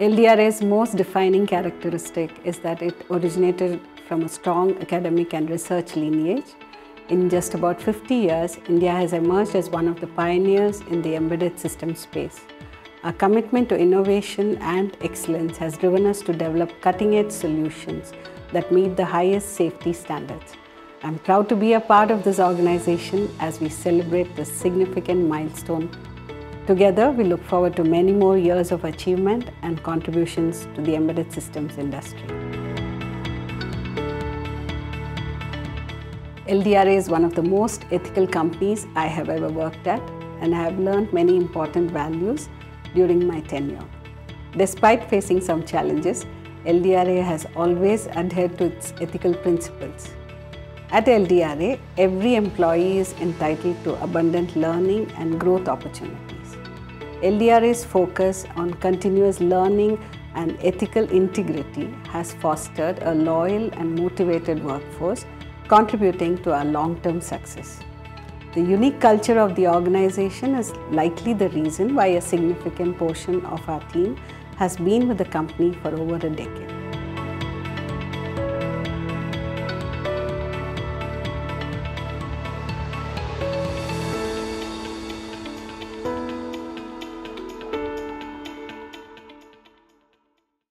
LDRA's most defining characteristic is that it originated from a strong academic and research lineage. In just about 50 years, LDRA has emerged as one of the pioneers in the embedded system space. Our commitment to innovation and excellence has driven us to develop cutting-edge solutions that meet the highest safety standards. I'm proud to be a part of this organization as we celebrate this significant milestone. Together, we look forward to many more years of achievement and contributions to the embedded systems industry. LDRA is one of the most ethical companies I have ever worked at and I have learned many important values during my tenure. Despite facing some challenges, LDRA has always adhered to its ethical principles. At LDRA, every employee is entitled to abundant learning and growth opportunities. LDRA's focus on continuous learning and ethical integrity has fostered a loyal and motivated workforce, contributing to our long-term success. The unique culture of the organization is likely the reason why a significant portion of our team has been with the company for over a decade.